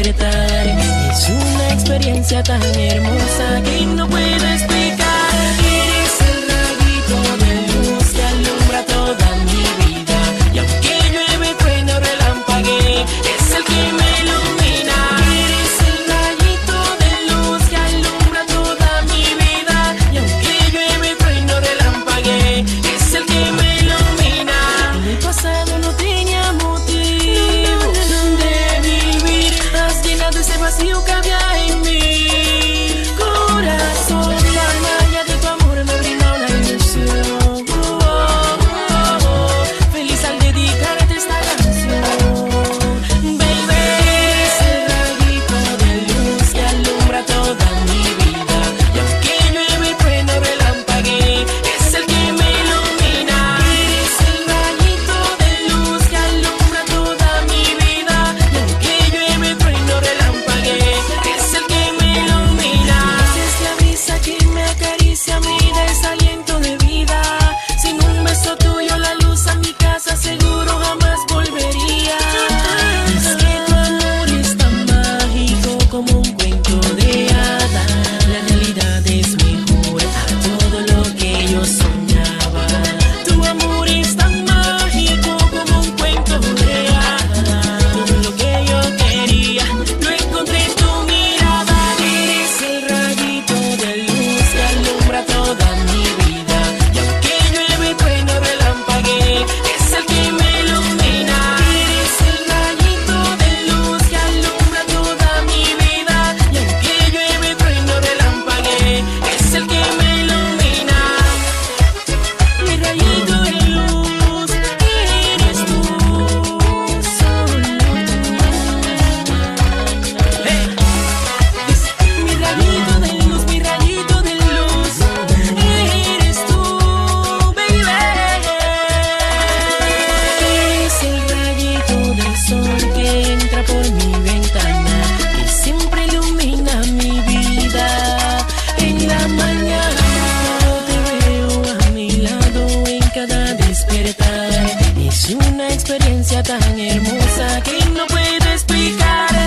Es una experiencia tan hermosa que no puedes nunca había en mí. Es una experiencia tan hermosa que no puedo explicar.